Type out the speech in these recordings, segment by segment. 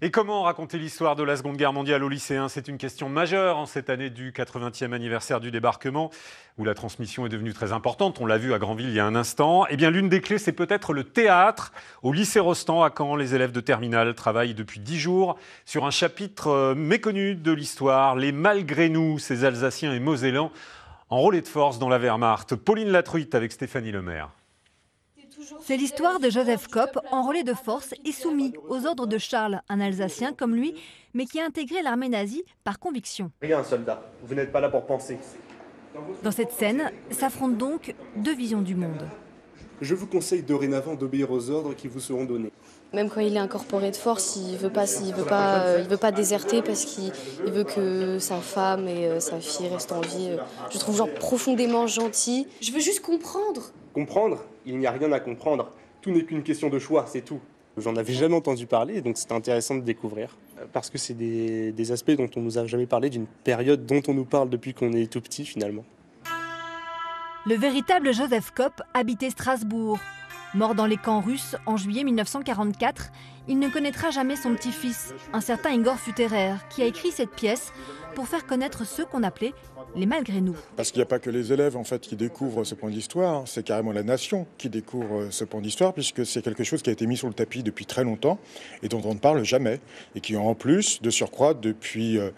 Et comment raconter l'histoire de la Seconde Guerre mondiale aux lycéens C'est une question majeure en cette année du 80e anniversaire du débarquement, où la transmission est devenue très importante. On l'a vu à Granville il y a un instant. Eh bien, l'une des clés, c'est peut-être le théâtre. Au lycée Rostand, à Caen, les élèves de terminale travaillent depuis dix jours sur un chapitre euh, méconnu de l'histoire, les Malgré nous, ces Alsaciens et Mosellans enrôlés de force dans la Wehrmacht. Pauline Latruite avec Stéphanie Lemaire. C'est l'histoire de Joseph Kopp, enrôlé de force et soumis aux ordres de Charles, un Alsacien comme lui, mais qui a intégré l'armée nazie par conviction. Rien, soldat. Vous n'êtes pas là pour penser. Dans cette scène s'affrontent donc deux visions du monde. Je vous conseille dorénavant d'obéir aux ordres qui vous seront donnés. Même quand il est incorporé de force, il veut pas, il veut pas, euh, il veut pas déserter parce qu'il veut que sa femme et euh, sa fille restent en vie. Je trouve genre profondément gentil. Je veux juste comprendre. Comprendre Il n'y a rien à comprendre. Tout n'est qu'une question de choix, c'est tout. J'en avais jamais entendu parler, donc c'était intéressant de découvrir. Parce que c'est des, des aspects dont on nous a jamais parlé, d'une période dont on nous parle depuis qu'on est tout petit finalement. Le véritable Joseph Kopp habitait Strasbourg. Mort dans les camps russes en juillet 1944, il ne connaîtra jamais son petit-fils, un certain Igor Futerer, qui a écrit cette pièce pour faire connaître ceux qu'on appelait les malgré nous. Parce qu'il n'y a pas que les élèves qui découvrent ce point d'histoire, c'est carrément la nation qui découvre ce point d'histoire puisque c'est quelque chose qui a été mis sur le tapis depuis très longtemps et dont on ne parle jamais et qui en plus de surcroît depuis euh,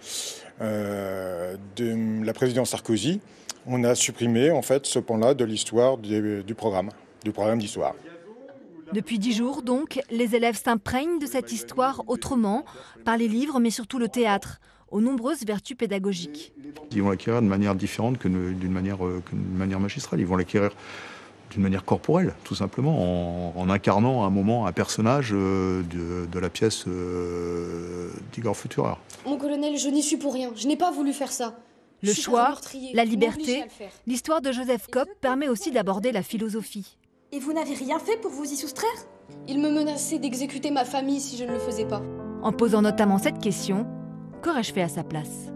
euh la présidence Sarkozy, on a supprimé en fait ce point-là de l'histoire du programme du programme d'histoire. Depuis dix jours, donc, les élèves s'imprègnent de cette histoire autrement, par les livres, mais surtout le théâtre, aux nombreuses vertus pédagogiques. Ils vont l'acquérir de manière différente que d'une manière, euh, manière magistrale. Ils vont l'acquérir d'une manière corporelle, tout simplement, en, incarnant à un moment un personnage euh, de, la pièce euh, d'Igor Futurer. Mon colonel, je n'y suis pour rien. Je n'ai pas voulu faire ça. Le choix, la liberté, l'histoire de Joseph Kopp permet aussi d'aborder la philosophie. Et vous n'avez rien fait pour vous y soustraire? Il me menaçait d'exécuter ma famille si je ne le faisais pas. En posant notamment cette question, qu'aurais-je fait à sa place?